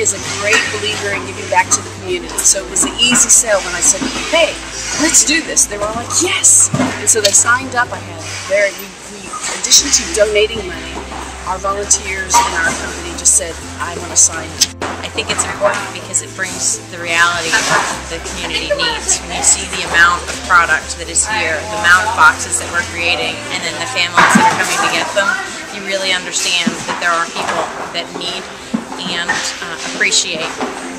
is a great believer in giving back to the community. So it was an easy sell when I said, hey, let's do this. They were all like, yes. And so they signed up. I had very, we, we, in addition to donating money, our volunteers in our company just said, I want to sign up. I think it's important because it brings the reality of what the community needs. When you see the amount of product that is here, the amount of boxes that we're creating, and then the families that are coming to get them, you really understand that there are people that need and uh, appreciate